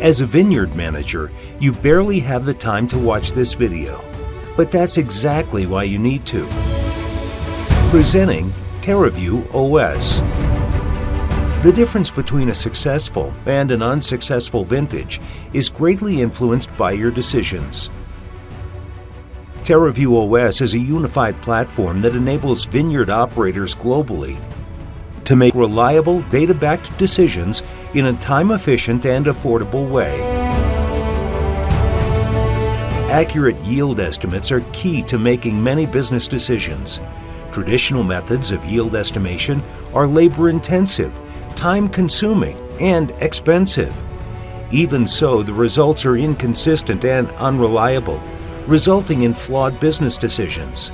As a vineyard manager, you barely have the time to watch this video, but that's exactly why you need to. Presenting TerraView OS. The difference between a successful and an unsuccessful vintage is greatly influenced by your decisions. TerraView OS is a unified platform that enables vineyard operators globally to make reliable, data backed decisions in a time efficient and affordable way. Accurate yield estimates are key to making many business decisions. Traditional methods of yield estimation are labor intensive, time consuming, and expensive. Even so, the results are inconsistent and unreliable, resulting in flawed business decisions.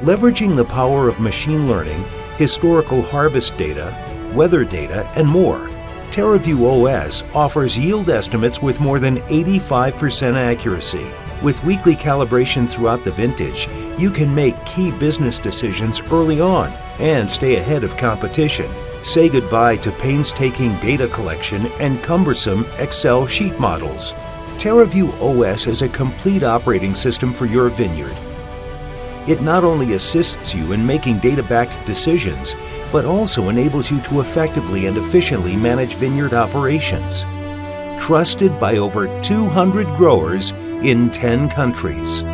Leveraging the power of machine learning, historical harvest data, weather data, and more, TerraView OS offers yield estimates with more than 85% accuracy. With weekly calibration throughout the vintage, you can make key business decisions early on and stay ahead of competition. Say goodbye to painstaking data collection and cumbersome Excel sheet models. TerraView OS is a complete operating system for your vineyard. It not only assists you in making data backed decisions, but also enables you to effectively and efficiently manage vineyard operations. Trusted by over 200 growers in 10 countries.